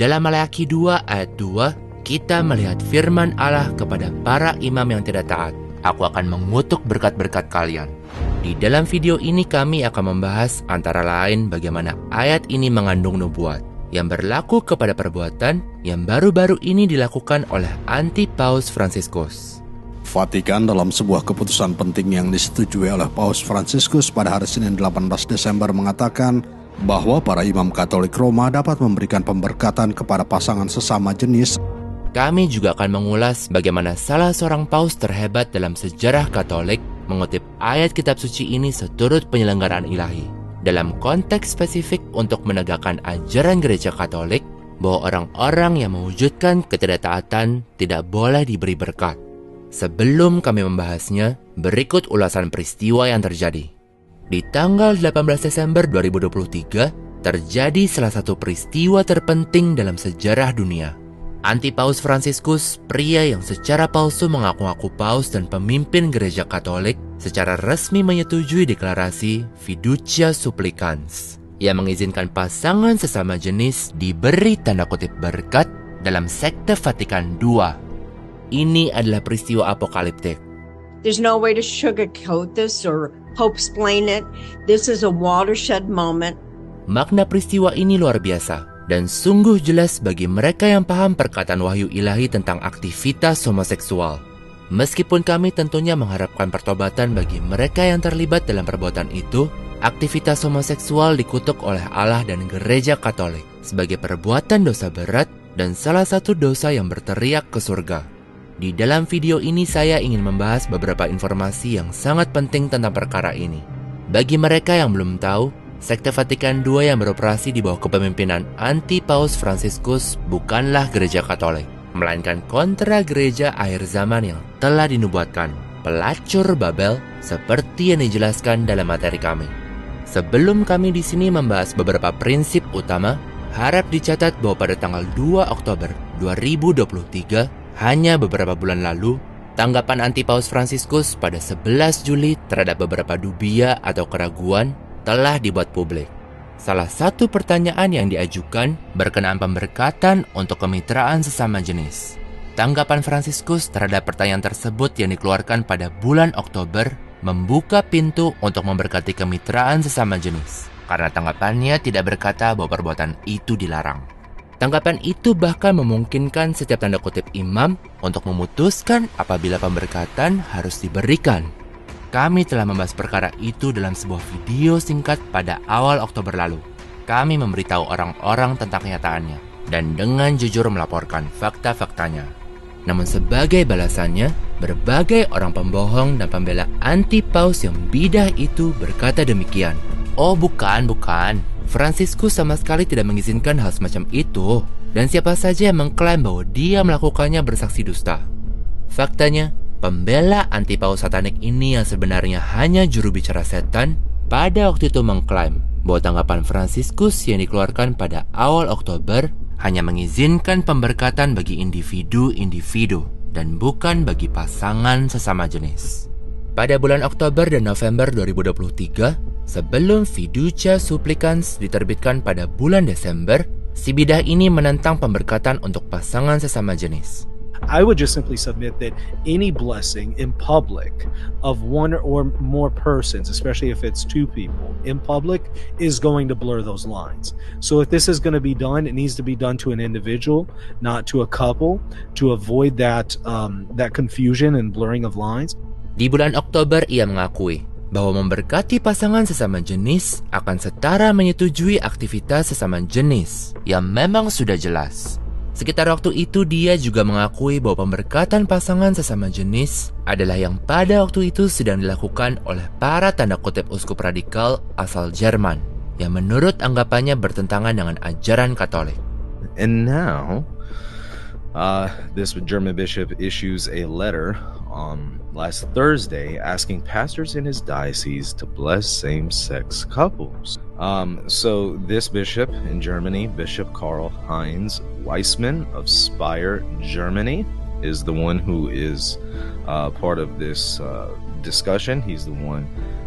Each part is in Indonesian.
dalam Maleakhi 2 ayat 2, kita melihat firman Allah kepada para imam yang tidak taat. Aku akan mengutuk berkat-berkat kalian. Di dalam video ini kami akan membahas antara lain bagaimana ayat ini mengandung nubuat yang berlaku kepada perbuatan yang baru-baru ini dilakukan oleh anti Paus Franciscus. Vatikan dalam sebuah keputusan penting yang disetujui oleh Paus Franciscus pada hari Senin 18 Desember mengatakan bahwa para imam Katolik Roma dapat memberikan pemberkatan kepada pasangan sesama jenis. Kami juga akan mengulas bagaimana salah seorang paus terhebat dalam sejarah Katolik mengutip ayat kitab suci ini seturut penyelenggaraan ilahi dalam konteks spesifik untuk menegakkan ajaran gereja Katolik bahwa orang-orang yang mewujudkan ketidaktaatan tidak boleh diberi berkat. Sebelum kami membahasnya, berikut ulasan peristiwa yang terjadi. Di tanggal 18 Desember 2023, terjadi salah satu peristiwa terpenting dalam sejarah dunia. Antipaus Franciscus, pria yang secara palsu mengaku-ngaku paus dan pemimpin gereja Katolik, secara resmi menyetujui deklarasi Fiducia Supplicans yang mengizinkan pasangan sesama jenis diberi tanda kutip berkat dalam sekte Vatikan II ini adalah peristiwa apokaliptik. There's no way to sugarcoat this or Makna peristiwa ini luar biasa dan sungguh jelas bagi mereka yang paham perkataan wahyu ilahi tentang aktivitas homoseksual. Meskipun kami tentunya mengharapkan pertobatan bagi mereka yang terlibat dalam perbuatan itu, aktivitas homoseksual dikutuk oleh Allah dan gereja Katolik sebagai perbuatan dosa berat dan salah satu dosa yang berteriak ke surga. Di dalam video ini saya ingin membahas beberapa informasi yang sangat penting tentang perkara ini. Bagi mereka yang belum tahu, Sekte Vatikan II yang beroperasi di bawah kepemimpinan anti Paus Franciscus bukanlah gereja Katolik, melainkan kontra gereja akhir zaman yang telah dinubuatkan, pelacur Babel seperti yang dijelaskan dalam materi kami. Sebelum kami di sini membahas beberapa prinsip utama, harap dicatat bahwa pada tanggal 2 Oktober 2023 hanya beberapa bulan lalu, tanggapan anti Paus Franciscus pada 11 Juli terhadap beberapa dubia atau keraguan telah dibuat publik. Salah satu pertanyaan yang diajukan berkenaan pemberkatan untuk kemitraan sesama jenis. Tanggapan Franciscus terhadap pertanyaan tersebut yang dikeluarkan pada bulan Oktober membuka pintu untuk memberkati kemitraan sesama jenis. Karena tanggapannya tidak berkata bahwa perbuatan itu dilarang. Tanggapan itu bahkan memungkinkan setiap tanda kutip imam untuk memutuskan apabila pemberkatan harus diberikan. Kami telah membahas perkara itu dalam sebuah video singkat pada awal Oktober lalu. Kami memberitahu orang-orang tentang kenyataannya dan dengan jujur melaporkan fakta-faktanya. Namun sebagai balasannya, berbagai orang pembohong dan pembela anti paus yang bidah itu berkata demikian. Oh bukan, bukan. Franciscus sama sekali tidak mengizinkan hal semacam itu, dan siapa saja yang mengklaim bahwa dia melakukannya bersaksi dusta. Faktanya, pembela anti paus satanik ini yang sebenarnya hanya juru bicara setan, pada waktu itu mengklaim bahwa tanggapan Franciscus yang dikeluarkan pada awal Oktober hanya mengizinkan pemberkatan bagi individu-individu dan bukan bagi pasangan sesama jenis. Pada bulan Oktober dan November 2023, Sebelum Fiducia Supplicans diterbitkan pada bulan Desember, si bidah ini menentang pemberkatan untuk pasangan sesama jenis. I would just simply submit that any blessing in public of one or more persons, especially if it's two people in public, is going to blur those lines. So if this is going to be done, it needs to be done to an individual, not to a couple, to avoid that um, that confusion and blurring of lines. Di bulan Oktober ia mengakui bahwa memberkati pasangan sesama jenis akan setara menyetujui aktivitas sesama jenis yang memang sudah jelas. Sekitar waktu itu dia juga mengakui bahwa pemberkatan pasangan sesama jenis adalah yang pada waktu itu sedang dilakukan oleh para tanda kutip uskup radikal asal Jerman yang menurut anggapannya bertentangan dengan ajaran Katolik. And now, uh, this German bishop issues a letter on last Thursday asking pastors in his diocese to bless same sex couples. Um, so, this bishop in Germany, Bishop Karl Heinz Weissman of Speyer, Germany, is the one who is uh, part of this uh, discussion. He's the one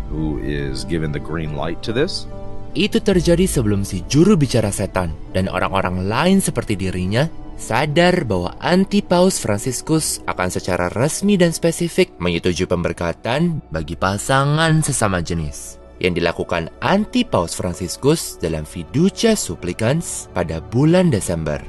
who is given the green light to this. itu terjadi sebelum si juru bicara setan dan orang-orang lain seperti dirinya sadar bahwa anti Paus Franciscus akan secara resmi dan spesifik menyetujui pemberkatan bagi pasangan sesama jenis yang dilakukan anti Paus Franciscus dalam Fiducia Supplicans pada bulan Desember.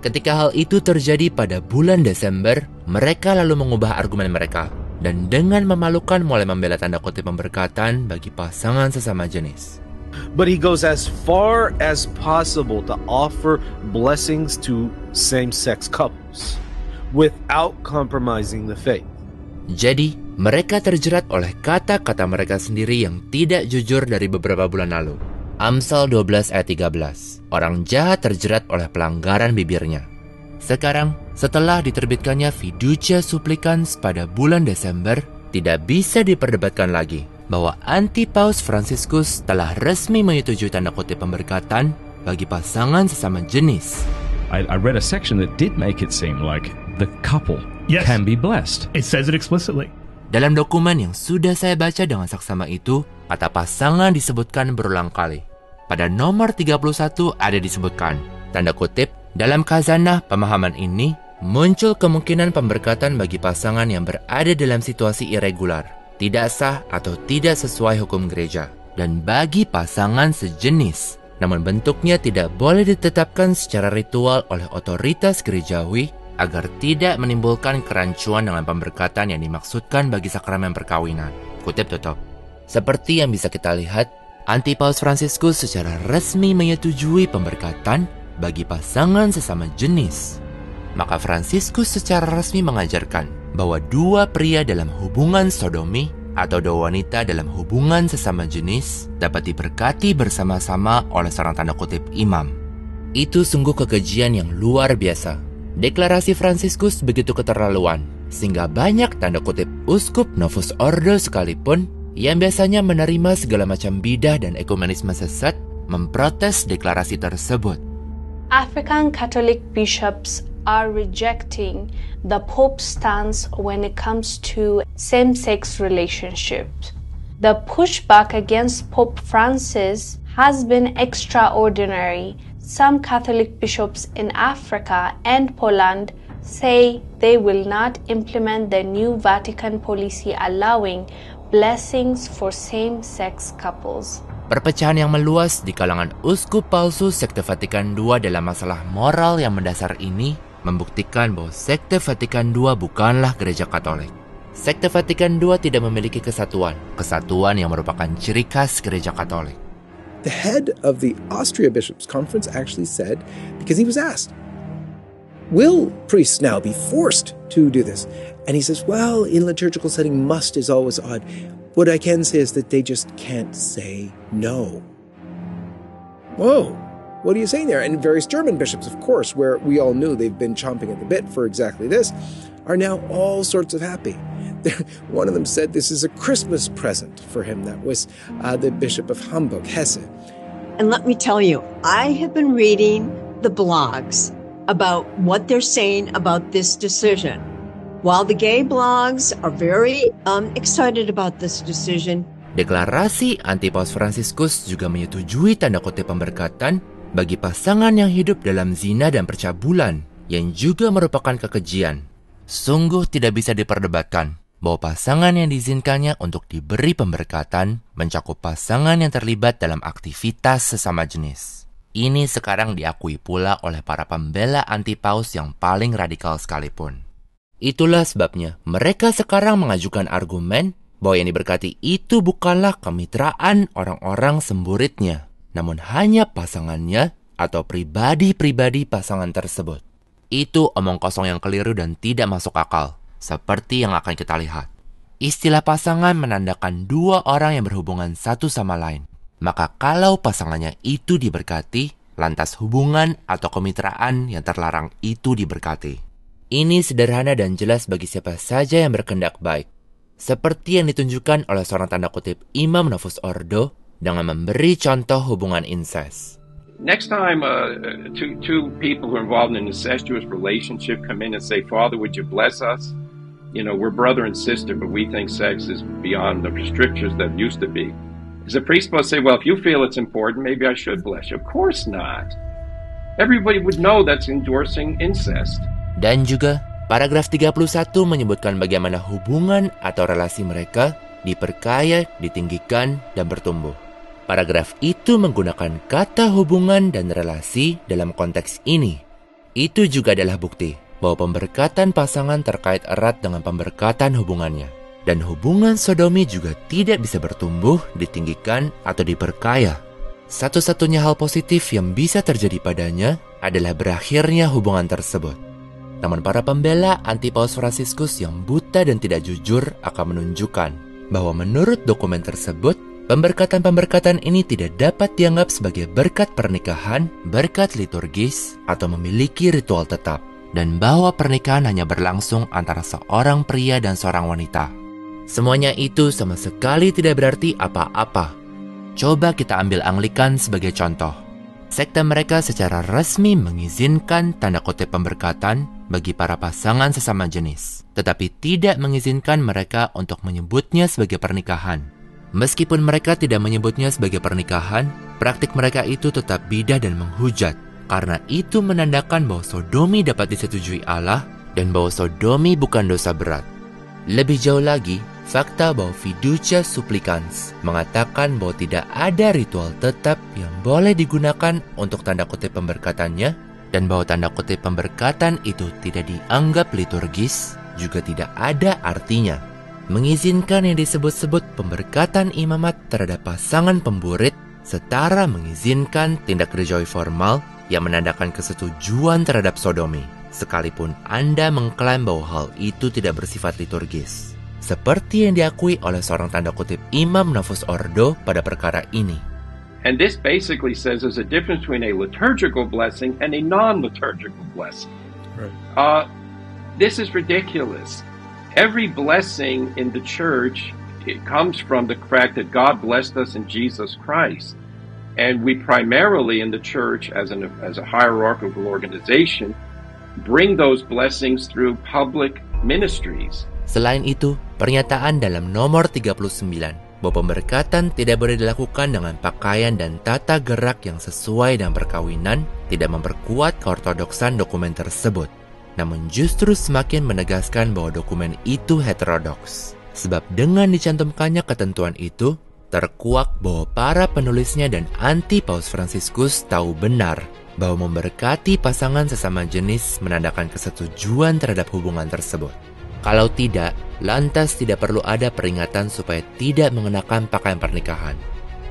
Ketika hal itu terjadi pada bulan Desember, mereka lalu mengubah argumen mereka dan dengan memalukan mulai membela tanda kutip pemberkatan bagi pasangan sesama jenis. But he goes as far as possible to offer blessings to same sex couples without compromising the faith. Jadi, mereka terjerat oleh kata-kata mereka sendiri yang tidak jujur dari beberapa bulan lalu. Amsal 12 ayat 13. Orang jahat terjerat oleh pelanggaran bibirnya. Sekarang, setelah diterbitkannya Fiducia Supplicans pada bulan Desember, tidak bisa diperdebatkan lagi bahwa anti Paus Franciscus telah resmi menyetujui tanda kutip pemberkatan bagi pasangan sesama jenis. I, I read a section that did make it seem like the couple Yes. can be blessed. It says it explicitly. Dalam dokumen yang sudah saya baca dengan saksama itu, kata pasangan disebutkan berulang kali. Pada nomor 31 ada disebutkan, tanda kutip, dalam khazanah pemahaman ini, muncul kemungkinan pemberkatan bagi pasangan yang berada dalam situasi irregular, tidak sah atau tidak sesuai hukum gereja, dan bagi pasangan sejenis. Namun bentuknya tidak boleh ditetapkan secara ritual oleh otoritas gerejawi agar tidak menimbulkan kerancuan dengan pemberkatan yang dimaksudkan bagi sakramen perkawinan. Kutip tutup. Seperti yang bisa kita lihat, Anti Paus Franciscus secara resmi menyetujui pemberkatan bagi pasangan sesama jenis. Maka Franciscus secara resmi mengajarkan bahwa dua pria dalam hubungan sodomi atau dua wanita dalam hubungan sesama jenis dapat diberkati bersama-sama oleh seorang tanda kutip imam. Itu sungguh kekejian yang luar biasa. Deklarasi Franciscus begitu keterlaluan, sehingga banyak tanda kutip uskup Novus Ordo sekalipun yang biasanya menerima segala macam bidah dan ekumenisme sesat memprotes deklarasi tersebut. African Catholic bishops are rejecting the Pope's stance when it comes to same sex relationships. The pushback against Pope Francis has been extraordinary. Some Catholic bishops in Africa and Poland say they will not implement the new Vatican policy allowing blessings for same sex couples. Perpecahan yang meluas di kalangan uskup palsu Sekte Vatikan II dalam masalah moral yang mendasar ini membuktikan bahwa Sekte Vatikan II bukanlah gereja Katolik. Sekte Vatikan II tidak memiliki kesatuan, kesatuan yang merupakan ciri khas gereja Katolik. The head of the Austria Bishops' Conference actually said, because he was asked, Will priests now be forced to do this? And he says, Well, in liturgical setting, must is always odd. What I can say is that they just can't say no. Whoa, what are you saying there? And various German bishops, of course, where we all knew they've been chomping at the bit for exactly this, are now all sorts of happy. One of them said this is a Christmas present for him. That was uh, the Bishop of Hamburg, Hesse. And let me tell you, I have been reading the blogs about what they're saying about this decision. While the gay blogs are very um, excited about this decision, Deklarasi anti Paus Franciscus juga menyetujui tanda kutip pemberkatan bagi pasangan yang hidup dalam zina dan percabulan, yang juga merupakan kekejian. Sungguh tidak bisa diperdebatkan bahwa pasangan yang diizinkannya untuk diberi pemberkatan mencakup pasangan yang terlibat dalam aktivitas sesama jenis. Ini sekarang diakui pula oleh para pembela anti paus yang paling radikal sekalipun. Itulah sebabnya mereka sekarang mengajukan argumen bahwa yang diberkati itu bukanlah kemitraan orang-orang semburitnya, namun hanya pasangannya atau pribadi-pribadi pasangan tersebut. Itu omong kosong yang keliru dan tidak masuk akal, seperti yang akan kita lihat. Istilah pasangan menandakan dua orang yang berhubungan satu sama lain. Maka kalau pasangannya itu diberkati, lantas hubungan atau kemitraan yang terlarang itu diberkati. Ini sederhana dan jelas bagi siapa saja yang berkendak baik. Seperti yang ditunjukkan oleh seorang tanda kutip Imam Novus Ordo dengan memberi contoh hubungan incest. Next time uh, two, two people who are involved in an incestuous relationship come in and say, Father, would you bless us? You know, we're brother and sister, but we think sex is beyond the strictures that used to be. Is a priest supposed to say, well, if you feel it's important, maybe I should bless you? Of course not. Everybody would know that's endorsing incest. Dan juga, paragraf 31 menyebutkan bagaimana hubungan atau relasi mereka diperkaya, ditinggikan, dan bertumbuh. Paragraf itu menggunakan kata hubungan dan relasi dalam konteks ini. Itu juga adalah bukti bahwa pemberkatan pasangan terkait erat dengan pemberkatan hubungannya. Dan hubungan sodomi juga tidak bisa bertumbuh, ditinggikan, atau diperkaya. Satu-satunya hal positif yang bisa terjadi padanya adalah berakhirnya hubungan tersebut. Namun para pembela anti Paus Fransiskus yang buta dan tidak jujur akan menunjukkan bahwa menurut dokumen tersebut, pemberkatan-pemberkatan ini tidak dapat dianggap sebagai berkat pernikahan, berkat liturgis, atau memiliki ritual tetap, dan bahwa pernikahan hanya berlangsung antara seorang pria dan seorang wanita. Semuanya itu sama sekali tidak berarti apa-apa. Coba kita ambil Anglikan sebagai contoh. Sekte mereka secara resmi mengizinkan tanda kutip pemberkatan bagi para pasangan sesama jenis, tetapi tidak mengizinkan mereka untuk menyebutnya sebagai pernikahan. Meskipun mereka tidak menyebutnya sebagai pernikahan, praktik mereka itu tetap bidah dan menghujat, karena itu menandakan bahwa sodomi dapat disetujui Allah dan bahwa sodomi bukan dosa berat. Lebih jauh lagi, fakta bahwa fiducia supplicans mengatakan bahwa tidak ada ritual tetap yang boleh digunakan untuk tanda kutip pemberkatannya dan bahwa tanda kutip pemberkatan itu tidak dianggap liturgis juga tidak ada artinya. Mengizinkan yang disebut-sebut pemberkatan imamat terhadap pasangan pemburit setara mengizinkan tindak gerejawi formal yang menandakan kesetujuan terhadap sodomi, sekalipun Anda mengklaim bahwa hal itu tidak bersifat liturgis seperti yang diakui oleh seorang tanda kutip Imam Nafus Ordo pada perkara ini. And this basically says there's a difference between a liturgical blessing and a non liturgical blessing. Right. Uh, this is ridiculous. Every blessing in the church it comes from the fact that God blessed us in Jesus Christ. And we primarily in the church, as, an, as a hierarchical organization, bring those blessings through public ministries. Selain itu, pernyataan dalam nomor 39 bahwa pemberkatan tidak boleh dilakukan dengan pakaian dan tata gerak yang sesuai dengan perkawinan tidak memperkuat keortodoksan dokumen tersebut, namun justru semakin menegaskan bahwa dokumen itu heterodoks. Sebab dengan dicantumkannya ketentuan itu, terkuak bahwa para penulisnya dan anti Paus Fransiskus tahu benar bahwa memberkati pasangan sesama jenis menandakan kesetujuan terhadap hubungan tersebut. Kalau tidak, lantas tidak perlu ada peringatan supaya tidak mengenakan pakaian pernikahan.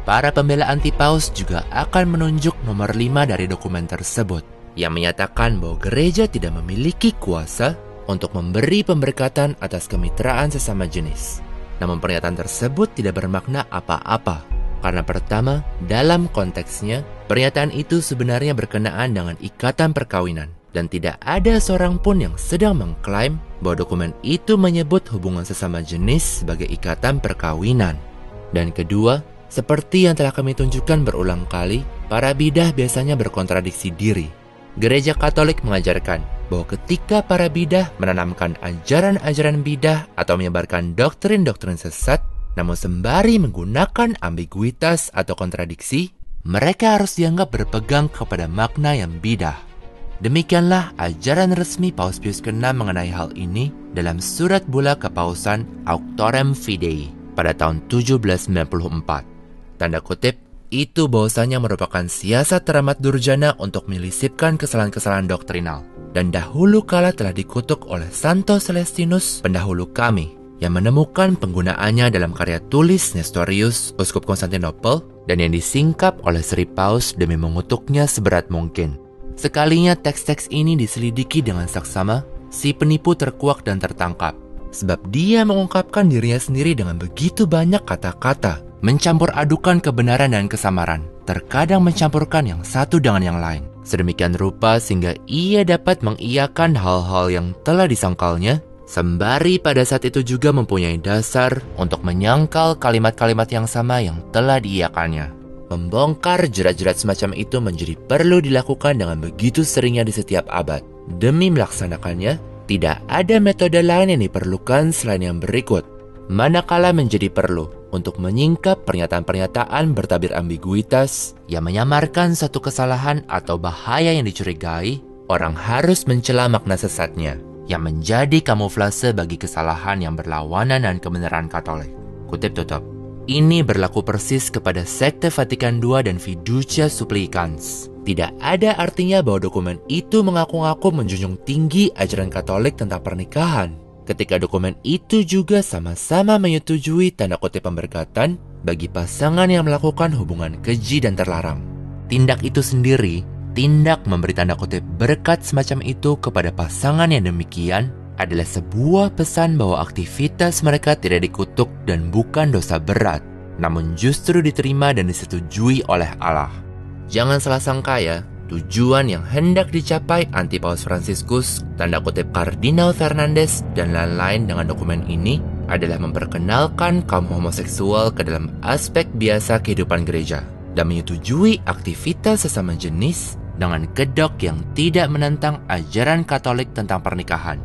Para pembela anti paus juga akan menunjuk nomor 5 dari dokumen tersebut yang menyatakan bahwa gereja tidak memiliki kuasa untuk memberi pemberkatan atas kemitraan sesama jenis. Namun pernyataan tersebut tidak bermakna apa-apa karena pertama, dalam konteksnya, pernyataan itu sebenarnya berkenaan dengan ikatan perkawinan dan tidak ada seorang pun yang sedang mengklaim bahwa dokumen itu menyebut hubungan sesama jenis sebagai ikatan perkawinan. Dan kedua, seperti yang telah kami tunjukkan berulang kali, para bidah biasanya berkontradiksi diri. Gereja Katolik mengajarkan bahwa ketika para bidah menanamkan ajaran-ajaran bidah atau menyebarkan doktrin-doktrin sesat, namun sembari menggunakan ambiguitas atau kontradiksi, mereka harus dianggap berpegang kepada makna yang bidah. Demikianlah ajaran resmi Paus Pius ke-6 mengenai hal ini dalam surat bula kepausan Auctorem Fidei pada tahun 1794. Tanda kutip, itu bahwasanya merupakan siasat teramat durjana untuk melisipkan kesalahan-kesalahan doktrinal dan dahulu kala telah dikutuk oleh Santo Celestinus pendahulu kami yang menemukan penggunaannya dalam karya tulis Nestorius, Uskup Konstantinopel, dan yang disingkap oleh Sri Paus demi mengutuknya seberat mungkin. Sekalinya teks-teks ini diselidiki dengan saksama, si penipu terkuak dan tertangkap. Sebab dia mengungkapkan dirinya sendiri dengan begitu banyak kata-kata, mencampur adukan kebenaran dan kesamaran, terkadang mencampurkan yang satu dengan yang lain. Sedemikian rupa sehingga ia dapat mengiyakan hal-hal yang telah disangkalnya, sembari pada saat itu juga mempunyai dasar untuk menyangkal kalimat-kalimat yang sama yang telah diiyakannya. Membongkar jerat-jerat semacam itu menjadi perlu dilakukan dengan begitu seringnya di setiap abad. Demi melaksanakannya, tidak ada metode lain yang diperlukan selain yang berikut. Manakala menjadi perlu, untuk menyingkap pernyataan-pernyataan bertabir ambiguitas yang menyamarkan satu kesalahan atau bahaya yang dicurigai, orang harus mencela makna sesatnya yang menjadi kamuflase bagi kesalahan yang berlawanan dan kebenaran Katolik. Kutip tutup. Ini berlaku persis kepada Sekte Vatikan II dan Fiducia Supplicans. Tidak ada artinya bahwa dokumen itu mengaku-ngaku menjunjung tinggi ajaran Katolik tentang pernikahan. Ketika dokumen itu juga sama-sama menyetujui tanda kutip pemberkatan bagi pasangan yang melakukan hubungan keji dan terlarang. Tindak itu sendiri, tindak memberi tanda kutip berkat semacam itu kepada pasangan yang demikian adalah sebuah pesan bahwa aktivitas mereka tidak dikutuk dan bukan dosa berat, namun justru diterima dan disetujui oleh Allah. Jangan salah sangka ya, tujuan yang hendak dicapai anti Paus Franciscus, tanda kutip Kardinal Fernandez, dan lain-lain dengan dokumen ini adalah memperkenalkan kaum homoseksual ke dalam aspek biasa kehidupan gereja dan menyetujui aktivitas sesama jenis dengan kedok yang tidak menentang ajaran Katolik tentang pernikahan.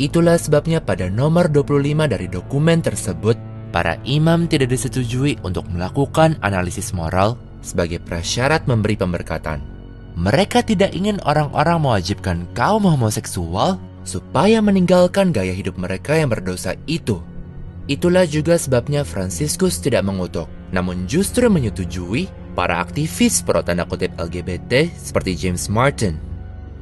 Itulah sebabnya pada nomor 25 dari dokumen tersebut, para imam tidak disetujui untuk melakukan analisis moral sebagai prasyarat memberi pemberkatan. Mereka tidak ingin orang-orang mewajibkan kaum homoseksual supaya meninggalkan gaya hidup mereka yang berdosa itu. Itulah juga sebabnya Franciscus tidak mengutuk, namun justru menyetujui para aktivis pro tanda kutip LGBT seperti James Martin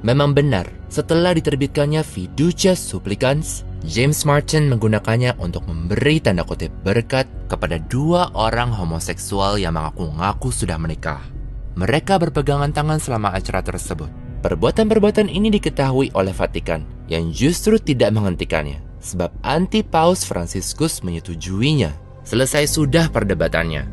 Memang benar, setelah diterbitkannya Fiducia Supplicans, James Martin menggunakannya untuk memberi tanda kutip berkat kepada dua orang homoseksual yang mengaku-ngaku sudah menikah. Mereka berpegangan tangan selama acara tersebut. Perbuatan-perbuatan ini diketahui oleh Vatikan yang justru tidak menghentikannya, sebab anti Paus Franciscus menyetujuinya. Selesai sudah perdebatannya.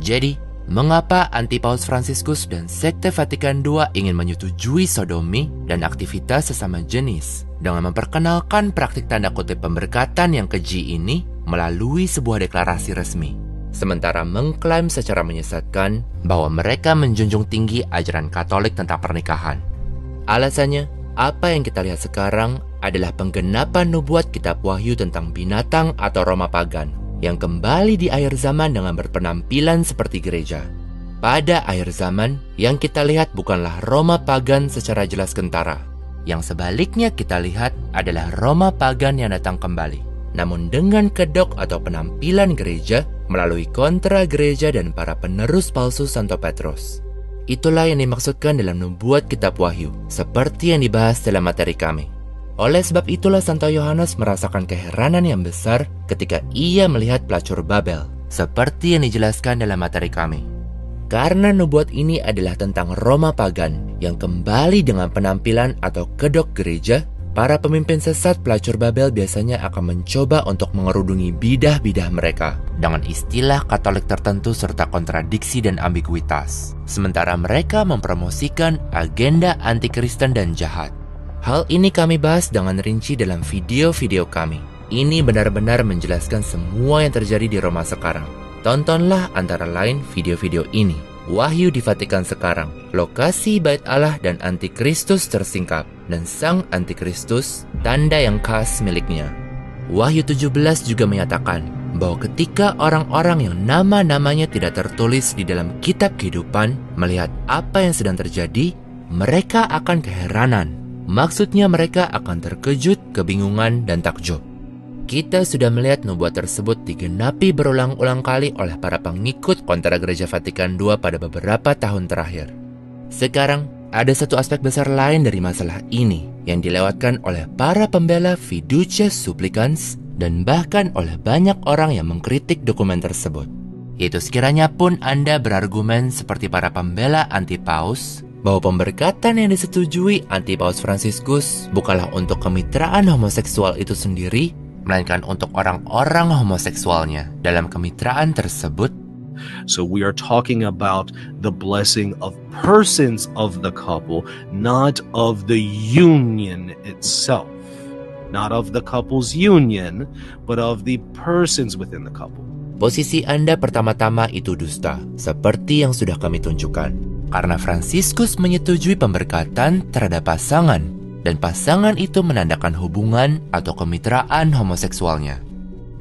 Jadi, Mengapa Antipaus Franciscus dan Sekte Vatikan II ingin menyetujui sodomi dan aktivitas sesama jenis dengan memperkenalkan praktik tanda kutip pemberkatan yang keji ini melalui sebuah deklarasi resmi, sementara mengklaim secara menyesatkan bahwa mereka menjunjung tinggi ajaran Katolik tentang pernikahan. Alasannya, apa yang kita lihat sekarang adalah penggenapan nubuat kitab Wahyu tentang binatang atau Roma pagan yang kembali di akhir zaman dengan berpenampilan seperti gereja. Pada akhir zaman, yang kita lihat bukanlah Roma pagan secara jelas kentara. Yang sebaliknya kita lihat adalah Roma pagan yang datang kembali. Namun dengan kedok atau penampilan gereja melalui kontra gereja dan para penerus palsu Santo Petrus. Itulah yang dimaksudkan dalam nubuat kitab Wahyu, seperti yang dibahas dalam materi kami. Oleh sebab itulah Santo Yohanes merasakan keheranan yang besar ketika ia melihat pelacur Babel, seperti yang dijelaskan dalam materi kami. Karena nubuat ini adalah tentang Roma pagan yang kembali dengan penampilan atau kedok gereja, para pemimpin sesat pelacur Babel biasanya akan mencoba untuk mengerudungi bidah-bidah mereka dengan istilah Katolik tertentu serta kontradiksi dan ambiguitas. Sementara mereka mempromosikan agenda anti-Kristen dan jahat. Hal ini kami bahas dengan rinci dalam video-video kami. Ini benar-benar menjelaskan semua yang terjadi di Roma sekarang. Tontonlah antara lain video-video ini. Wahyu di Vatikan sekarang, lokasi bait Allah dan antikristus tersingkap, dan sang antikristus, tanda yang khas miliknya. Wahyu 17 juga menyatakan bahwa ketika orang-orang yang nama-namanya tidak tertulis di dalam kitab kehidupan melihat apa yang sedang terjadi, mereka akan keheranan Maksudnya mereka akan terkejut, kebingungan, dan takjub. Kita sudah melihat nubuat tersebut digenapi berulang-ulang kali oleh para pengikut kontra gereja Vatikan II pada beberapa tahun terakhir. Sekarang, ada satu aspek besar lain dari masalah ini yang dilewatkan oleh para pembela fiducia supplicans dan bahkan oleh banyak orang yang mengkritik dokumen tersebut. Yaitu sekiranya pun Anda berargumen seperti para pembela anti-paus bahwa pemberkatan yang disetujui anti Paus Franciscus bukanlah untuk kemitraan homoseksual itu sendiri, melainkan untuk orang-orang homoseksualnya dalam kemitraan tersebut. So we are talking about the blessing of persons of the couple, not of the union itself. Not of the couple's union, but of the persons within the couple. Posisi Anda pertama-tama itu dusta, seperti yang sudah kami tunjukkan karena Fransiskus menyetujui pemberkatan terhadap pasangan dan pasangan itu menandakan hubungan atau kemitraan homoseksualnya.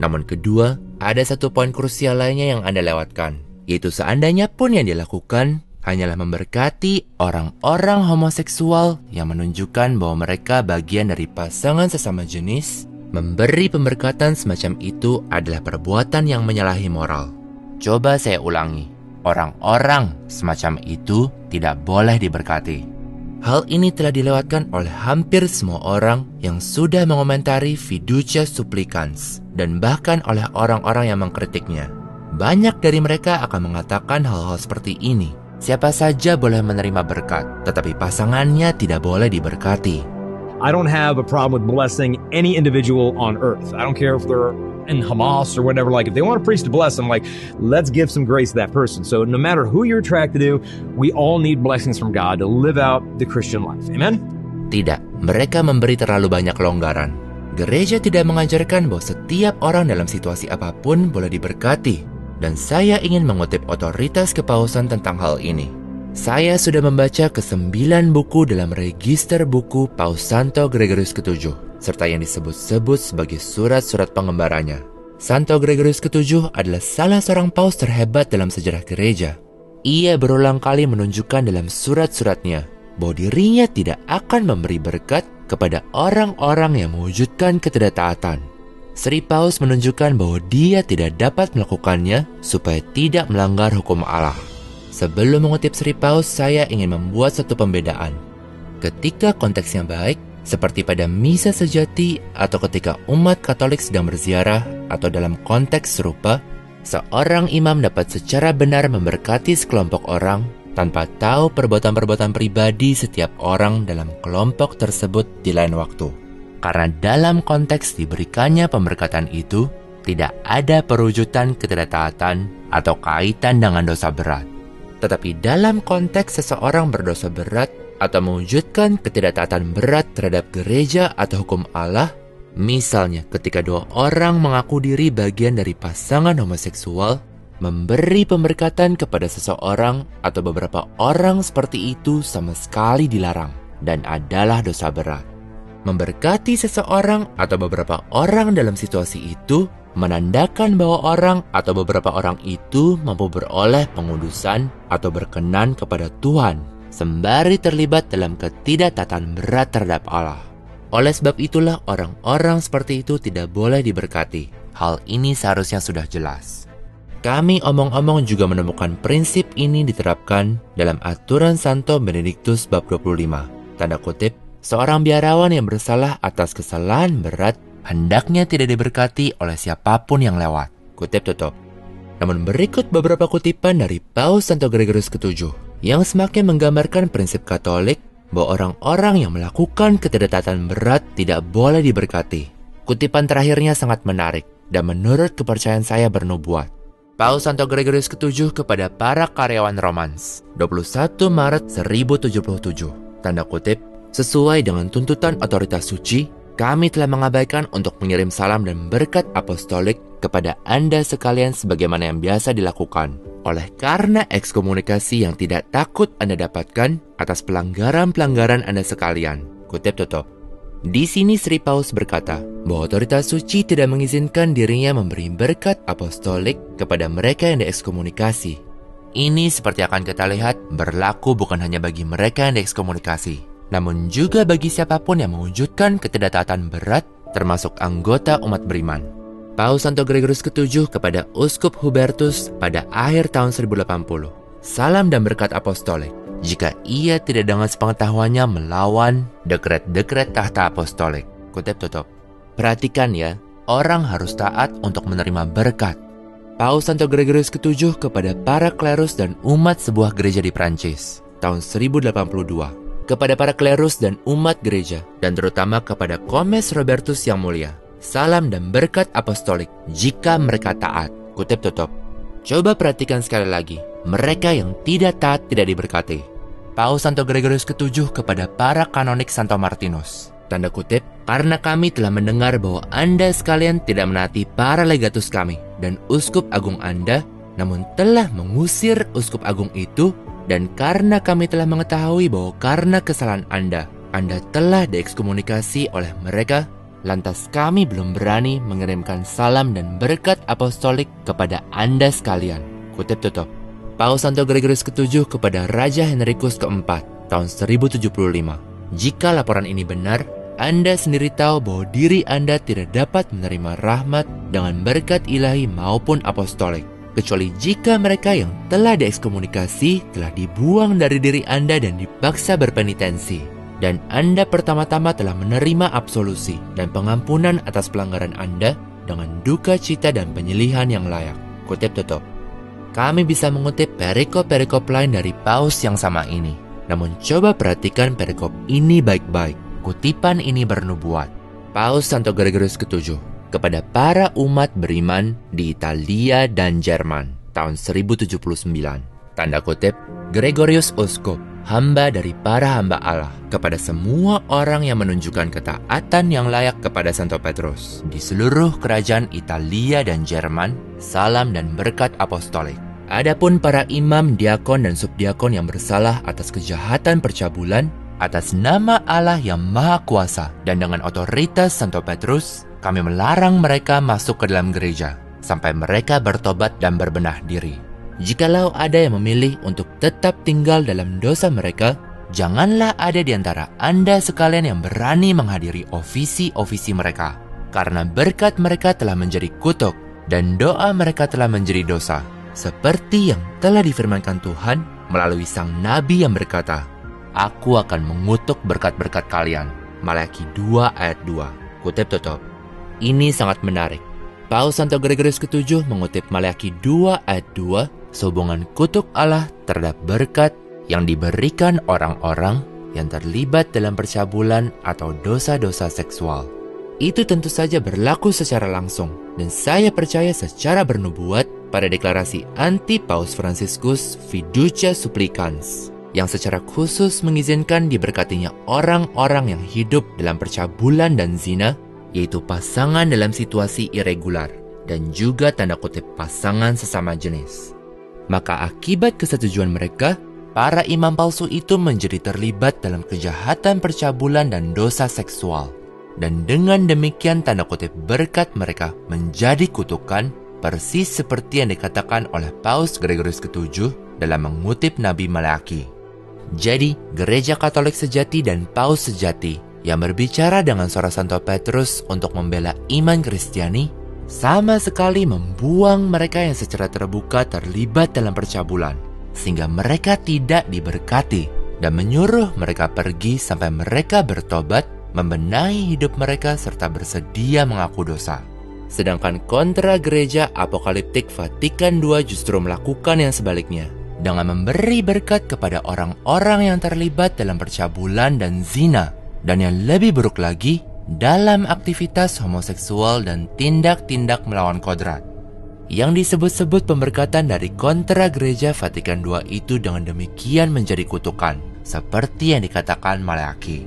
Namun kedua, ada satu poin krusial lainnya yang Anda lewatkan, yaitu seandainya pun yang dilakukan hanyalah memberkati orang-orang homoseksual yang menunjukkan bahwa mereka bagian dari pasangan sesama jenis, memberi pemberkatan semacam itu adalah perbuatan yang menyalahi moral. Coba saya ulangi, orang-orang semacam itu tidak boleh diberkati. Hal ini telah dilewatkan oleh hampir semua orang yang sudah mengomentari Fiducia Supplicans dan bahkan oleh orang-orang yang mengkritiknya. Banyak dari mereka akan mengatakan hal-hal seperti ini Siapa saja boleh menerima berkat, tetapi pasangannya tidak boleh diberkati. I don't have a problem with blessing any individual on earth. I don't care if they're in Hamas or whatever. Like, if they want a priest to bless them, like, let's give some grace to that person. So, no matter who you're attracted to, we all need blessings from God to live out the Christian life. Amen? Tidak, mereka memberi terlalu banyak kelonggaran. Gereja tidak mengajarkan bahwa setiap orang dalam situasi apa pun boleh diberkati, dan saya ingin mengutip otoritas kepausan tentang hal ini. Saya sudah membaca kesembilan buku dalam register buku Paus Santo Gregorius ketujuh, serta yang disebut-sebut sebagai surat-surat pengembaranya. Santo Gregorius ketujuh adalah salah seorang paus terhebat dalam sejarah gereja. Ia berulang kali menunjukkan dalam surat-suratnya bahwa dirinya tidak akan memberi berkat kepada orang-orang yang mewujudkan ketidaktaatan. Sri Paus menunjukkan bahwa dia tidak dapat melakukannya supaya tidak melanggar hukum Allah. Sebelum mengutip Sri Paus, saya ingin membuat satu pembedaan. Ketika konteksnya baik, seperti pada misa sejati atau ketika umat Katolik sedang berziarah atau dalam konteks serupa, seorang imam dapat secara benar memberkati sekelompok orang tanpa tahu perbuatan-perbuatan pribadi setiap orang dalam kelompok tersebut di lain waktu. Karena dalam konteks diberikannya pemberkatan itu, tidak ada perwujudan ketidaktaatan atau kaitan dengan dosa berat. Tetapi dalam konteks seseorang berdosa berat atau mewujudkan ketidaktaatan berat terhadap gereja atau hukum Allah, misalnya ketika dua orang mengaku diri bagian dari pasangan homoseksual, memberi pemberkatan kepada seseorang atau beberapa orang seperti itu sama sekali dilarang dan adalah dosa berat. Memberkati seseorang atau beberapa orang dalam situasi itu menandakan bahwa orang atau beberapa orang itu mampu beroleh pengudusan atau berkenan kepada Tuhan sembari terlibat dalam ketidaktatan berat terhadap Allah. Oleh sebab itulah orang-orang seperti itu tidak boleh diberkati. Hal ini seharusnya sudah jelas. Kami omong-omong juga menemukan prinsip ini diterapkan dalam aturan Santo Benediktus bab 25. Tanda kutip, Seorang biarawan yang bersalah atas kesalahan berat hendaknya tidak diberkati oleh siapa pun yang lewat. Kutip tutup. Namun berikut beberapa kutipan dari Paus Santo Gregorius ketujuh yang semakin menggambarkan prinsip Katolik bahwa orang-orang yang melakukan ketidaktaatan berat tidak boleh diberkati. Kutipan terakhirnya sangat menarik dan menurut kepercayaan saya bernubuat. Paus Santo Gregorius ketujuh kepada para karyawan Romans, 21 Maret 1077. Tanda kutip, Sesuai dengan tuntutan otoritas suci, kami telah mengabaikan untuk mengirim salam dan berkat apostolik kepada Anda sekalian sebagaimana yang biasa dilakukan. Oleh karena ekskomunikasi yang tidak takut Anda dapatkan atas pelanggaran-pelanggaran Anda sekalian. Kutip tutup. Di sini Sri Paus berkata bahwa otoritas suci tidak mengizinkan dirinya memberi berkat apostolik kepada mereka yang diekskomunikasi. Ini seperti akan kita lihat berlaku bukan hanya bagi mereka yang diekskomunikasi, namun juga bagi siapa pun yang mewujudkan ketidaktaatan berat termasuk anggota umat beriman. Paus Santo Gregorius ketujuh kepada Uskup Hubertus pada akhir tahun 1080. Salam dan berkat apostolik jika ia tidak dengan sepengetahuannya melawan dekret-dekret tahta apostolik. Kutip tutup. Perhatikan ya, orang harus taat untuk menerima berkat. Paus Santo Gregorius ketujuh kepada para klerus dan umat sebuah gereja di Prancis tahun 1082 kepada para klerus dan umat gereja, dan terutama kepada Komes Robertus yang mulia. Salam dan berkat apostolik jika mereka taat. Kutip tutup. Coba perhatikan sekali lagi, mereka yang tidak taat tidak diberkati. Paus Santo Gregorius ketujuh kepada para kanonik Santo Martinus. Tanda kutip, karena kami telah mendengar bahwa Anda sekalian tidak menaati para legatus kami dan uskup agung Anda, namun telah mengusir uskup agung itu dan karena kami telah mengetahui bahwa karena kesalahan Anda, Anda telah diekskomunikasi oleh mereka, lantas kami belum berani mengirimkan salam dan berkat apostolik kepada Anda sekalian. Kutip tutup. Paus Santo Gregorius ketujuh kepada Raja Henrikus keempat tahun 1075. Jika laporan ini benar, Anda sendiri tahu bahwa diri Anda tidak dapat menerima rahmat dengan berkat ilahi maupun apostolik. Kecuali jika mereka yang telah diekskomunikasi telah dibuang dari diri Anda dan dipaksa berpenitensi. Dan Anda pertama-tama telah menerima absolusi dan pengampunan atas pelanggaran Anda dengan duka cita dan penyelihan yang layak. Kutip tutup. Kami bisa mengutip perikop-perikop lain dari paus yang sama ini. Namun coba perhatikan perikop ini baik-baik. Kutipan ini bernubuat. Paus Santo Gregorius ketujuh kepada para umat beriman di Italia dan Jerman tahun 1079. Tanda kutip, Gregorius Uskup, hamba dari para hamba Allah, kepada semua orang yang menunjukkan ketaatan yang layak kepada Santo Petrus. Di seluruh kerajaan Italia dan Jerman, salam dan berkat apostolik. Adapun para imam, diakon, dan subdiakon yang bersalah atas kejahatan percabulan, atas nama Allah yang Maha Kuasa dan dengan otoritas Santo Petrus, kami melarang mereka masuk ke dalam gereja sampai mereka bertobat dan berbenah diri. Jikalau ada yang memilih untuk tetap tinggal dalam dosa mereka, janganlah ada di antara Anda sekalian yang berani menghadiri ofisi-ofisi mereka, karena berkat mereka telah menjadi kutuk dan doa mereka telah menjadi dosa, seperti yang telah difirmankan Tuhan melalui sang nabi yang berkata, Aku akan mengutuk berkat-berkat kalian. Malaki 2 ayat 2. Kutip tutup. Ini sangat menarik. Paus Santo Gregorius ketujuh mengutip Malaki 2 ayat 2 sehubungan kutuk Allah terhadap berkat yang diberikan orang-orang yang terlibat dalam percabulan atau dosa-dosa seksual. Itu tentu saja berlaku secara langsung dan saya percaya secara bernubuat pada deklarasi anti Paus Franciscus Fiducia Supplicans yang secara khusus mengizinkan diberkatinya orang-orang yang hidup dalam percabulan dan zina, yaitu pasangan dalam situasi irregular dan juga tanda kutip pasangan sesama jenis. Maka akibat kesetujuan mereka, para imam palsu itu menjadi terlibat dalam kejahatan percabulan dan dosa seksual. Dan dengan demikian tanda kutip berkat mereka menjadi kutukan persis seperti yang dikatakan oleh Paus Gregorius ketujuh dalam mengutip Nabi Malaki. Jadi, gereja Katolik sejati dan Paus sejati yang berbicara dengan suara Santo Petrus untuk membela iman Kristiani sama sekali membuang mereka yang secara terbuka terlibat dalam percabulan, sehingga mereka tidak diberkati dan menyuruh mereka pergi sampai mereka bertobat, membenahi hidup mereka serta bersedia mengaku dosa. Sedangkan kontra gereja apokaliptik Vatikan II justru melakukan yang sebaliknya, dengan memberi berkat kepada orang-orang yang terlibat dalam percabulan dan zina, dan yang lebih buruk lagi, dalam aktivitas homoseksual dan tindak-tindak melawan kodrat. Yang disebut-sebut pemberkatan dari kontra gereja Vatikan II itu dengan demikian menjadi kutukan, seperti yang dikatakan Malaki.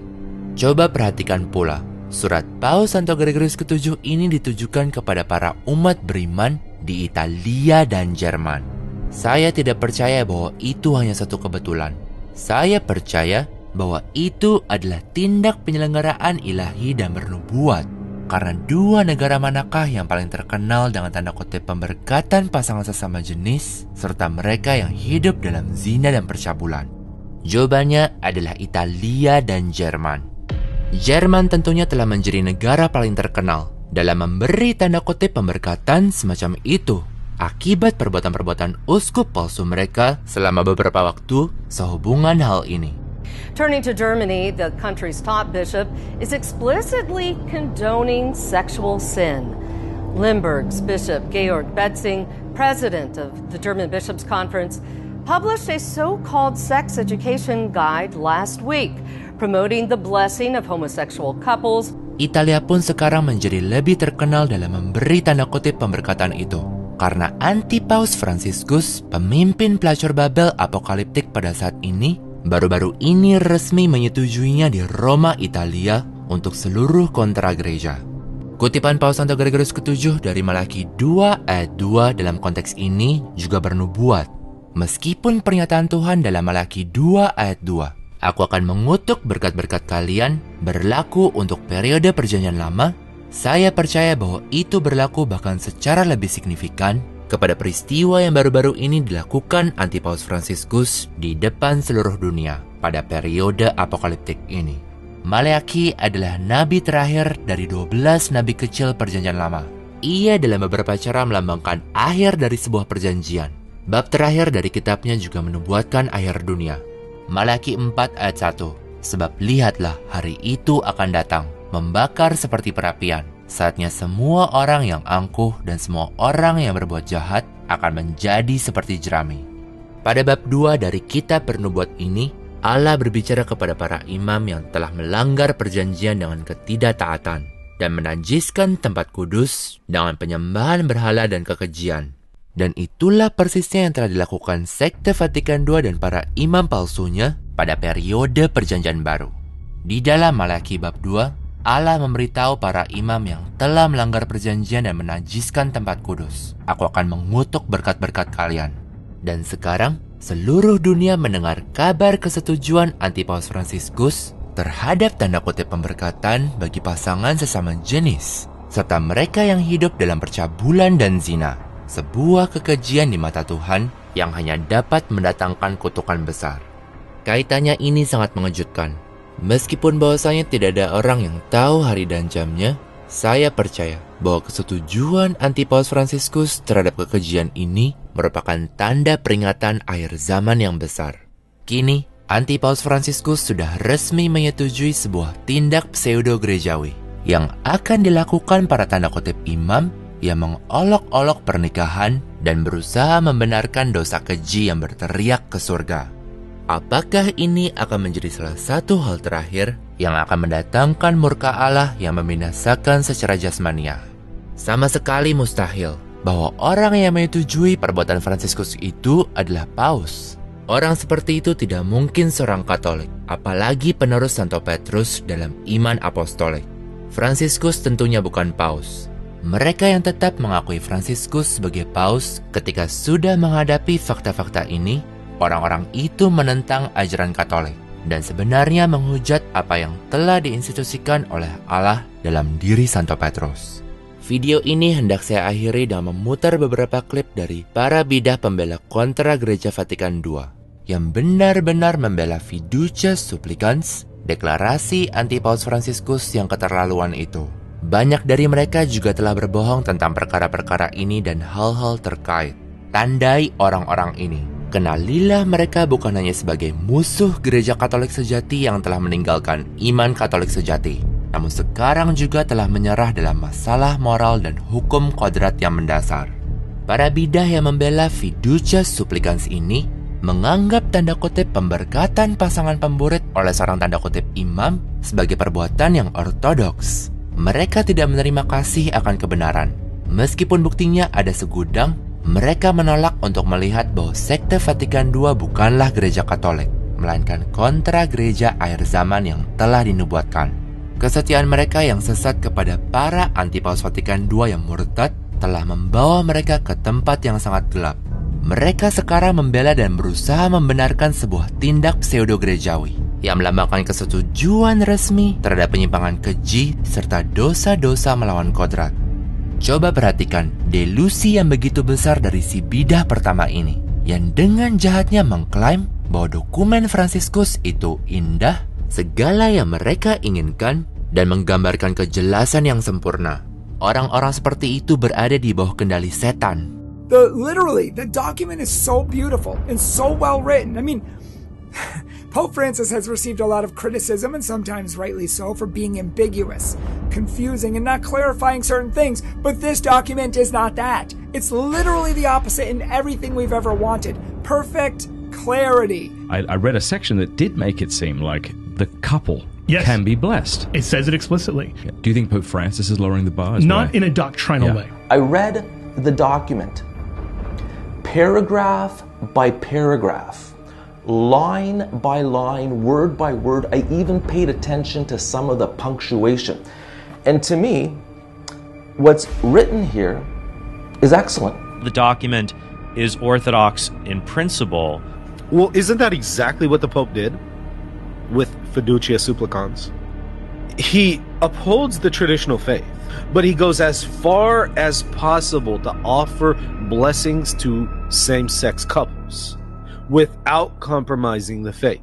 Coba perhatikan pula, surat Paus Santo Gregorius ketujuh ini ditujukan kepada para umat beriman di Italia dan Jerman. Saya tidak percaya bahwa itu hanya satu kebetulan. Saya percaya bahwa itu adalah tindak penyelenggaraan ilahi dan bernubuat. Karena dua negara manakah yang paling terkenal dengan tanda kutip pemberkatan pasangan sesama jenis serta mereka yang hidup dalam zina dan percabulan? Jawabannya adalah Italia dan Jerman. Jerman tentunya telah menjadi negara paling terkenal dalam memberi tanda kutip pemberkatan semacam itu akibat perbuatan-perbuatan uskup palsu mereka selama beberapa waktu sehubungan hal ini. Turning to Germany, the country's top bishop is explicitly condoning sexual sin. Limburg's Bishop Georg Betzing, president of the German Bishops' Conference, published a so called sex education guide last week, promoting the blessing of homosexual couples. Italia pun sekarang menjadi lebih terkenal dalam memberi tanda kutip pemberkatan itu karena anti Paus Franciscus, pemimpin pelacur Babel apokaliptik pada saat ini, baru-baru ini resmi menyetujuinya di Roma, Italia untuk seluruh kontra gereja. Kutipan Paus Santo Gregorius ketujuh dari Malaki 2 ayat 2 dalam konteks ini juga bernubuat. Meskipun pernyataan Tuhan dalam Malaki 2 ayat 2, Aku akan mengutuk berkat-berkat kalian berlaku untuk periode perjanjian lama Saya percaya bahwa itu berlaku bahkan secara lebih signifikan kepada peristiwa yang baru-baru ini dilakukan Antipaus Franciscus di depan seluruh dunia pada periode apokaliptik ini. Maleaki adalah nabi terakhir dari 12 nabi kecil perjanjian lama. Ia dalam beberapa cara melambangkan akhir dari sebuah perjanjian. Bab terakhir dari kitabnya juga menubuatkan akhir dunia. Malaki 4 ayat 1 Sebab lihatlah hari itu akan datang, membakar seperti perapian. Saatnya semua orang yang angkuh dan semua orang yang berbuat jahat akan menjadi seperti jerami. Pada bab 2 dari kitab pernubuat ini, Allah berbicara kepada para imam yang telah melanggar perjanjian dengan ketidaktaatan dan menajiskan tempat kudus dengan penyembahan berhala dan kekejian. Dan itulah persisnya yang telah dilakukan Sekte Vatikan II dan para imam palsunya pada periode perjanjian baru. Di dalam Malaki bab 2, Allah memberitahu para imam yang telah melanggar perjanjian dan menajiskan tempat kudus. Aku akan mengutuk berkat-berkat kalian. Dan sekarang, seluruh dunia mendengar kabar kesetujuan Antipaus Franciscus terhadap tanda kutip pemberkatan bagi pasangan sesama jenis, serta mereka yang hidup dalam percabulan dan zina, sebuah kekejian di mata Tuhan yang hanya dapat mendatangkan kutukan besar. Kaitannya ini sangat mengejutkan. Meskipun bahwasanya tidak ada orang yang tahu hari dan jamnya, saya percaya bahwa kesetujuan Antipaus Franciscus terhadap kekejian ini merupakan tanda peringatan akhir zaman yang besar. Kini, Antipaus Franciscus sudah resmi menyetujui sebuah tindak pseudo-gerejawi yang akan dilakukan para tanda kutip imam yang mengolok-olok pernikahan dan berusaha membenarkan dosa keji yang berteriak ke surga. Apakah ini akan menjadi salah satu hal terakhir yang akan mendatangkan murka Allah yang membinasakan secara jasmania? Sama sekali mustahil bahwa orang yang menyetujui perbuatan Fransiskus itu adalah paus. Orang seperti itu tidak mungkin seorang Katolik, apalagi penerus Santo Petrus dalam iman apostolik. Fransiskus tentunya bukan paus. Mereka yang tetap mengakui Fransiskus sebagai paus ketika sudah menghadapi fakta-fakta ini, orang-orang itu menentang ajaran Katolik dan sebenarnya menghujat apa yang telah diinstitusikan oleh Allah dalam diri Santo Petrus. Video ini hendak saya akhiri dengan memutar beberapa klip dari para bidah pembela kontra Gereja Vatikan II yang benar-benar membela fiducia supplicans, deklarasi anti Paus Franciscus yang keterlaluan itu. Banyak dari mereka juga telah berbohong tentang perkara-perkara ini dan hal-hal terkait. Tandai orang-orang ini. Kenalilah mereka bukan hanya sebagai musuh gereja Katolik sejati yang telah meninggalkan iman Katolik sejati, namun sekarang juga telah menyerah dalam masalah moral dan hukum kodrat yang mendasar. Para bidah yang membela fiducia supplicans ini menganggap tanda kutip pemberkatan pasangan pemburit oleh seorang tanda kutip imam sebagai perbuatan yang ortodoks. Mereka tidak menerima kasih akan kebenaran. Meskipun buktinya ada segudang, mereka menolak untuk melihat bahwa Sekte Vatikan II bukanlah gereja Katolik, melainkan kontra gereja akhir zaman yang telah dinubuatkan. Kesetiaan mereka yang sesat kepada para antipaus Vatikan II yang murtad telah membawa mereka ke tempat yang sangat gelap. Mereka sekarang membela dan berusaha membenarkan sebuah tindak pseudo gerejawi yang melambangkan kesetujuan resmi terhadap penyimpangan keji serta dosa-dosa melawan kodrat. Coba perhatikan delusi yang begitu besar dari si bidah pertama ini yang dengan jahatnya mengklaim bahwa dokumen Fransiskus itu indah segala yang mereka inginkan dan menggambarkan kejelasan yang sempurna. Orang-orang seperti itu berada di bawah kendali setan. The literally the document is so beautiful and so well written. I mean, Pope Francis has received a lot of criticism, and sometimes rightly so, for being ambiguous, confusing, and not clarifying certain things. But this document is not that. It's literally the opposite in everything we've ever wanted. Perfect clarity. I, I read a section that did make it seem like the couple Yes. can be blessed. It says it explicitly, Do you think Pope Francis is lowering the bar? not well? in a doctrinal Yeah. way. I read the document paragraph by paragraph, line by line, word by word. I even paid attention to some of the punctuation. And to me, what's written here is excellent. The document is orthodox in principle. Well, isn't that exactly what the Pope did with Fiducia Supplicans? he upholds the traditional faith, but he goes as far as possible to offer blessings to same sex couples without compromising the faith.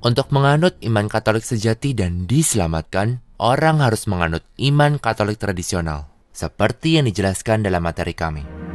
Untuk menganut iman Katolik sejati dan diselamatkan, orang harus menganut iman Katolik tradisional, seperti yang dijelaskan dalam materi kami.